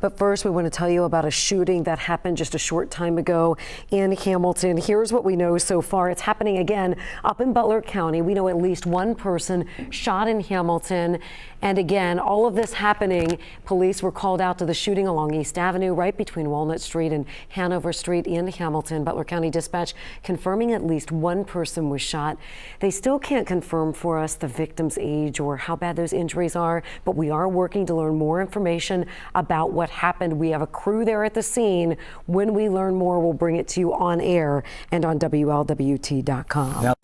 But first, we want to tell you about a shooting that happened just a short time ago in Hamilton. Here's what we know so far. It's happening again up in Butler County. We know at least one person shot in Hamilton. And again, all of this happening, police were called out to the shooting along East Avenue, right between Walnut Street and Hanover Street in Hamilton. Butler County Dispatch confirming at least one person was shot. They still can't confirm for us the victim's age or how bad those injuries are, but we are working to learn more information about what happened. We have a crew there at the scene. When we learn more, we'll bring it to you on air and on WLWT.com. Now